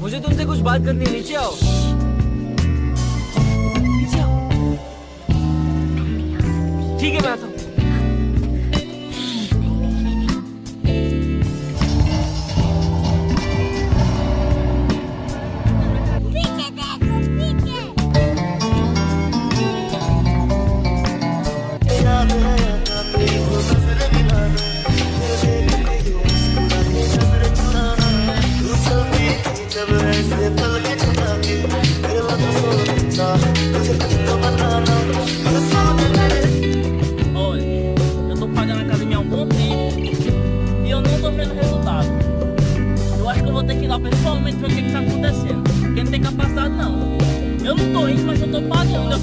मुझे तुमसे कुछ बात करनी है नीचे आओ नीचे आओ। ठीक है, मैं आता हूँ। Pessoalmente ver o que, que tá acontecendo. Porque não tem capacidade não. Eu não tô indo, mas eu tô pagando,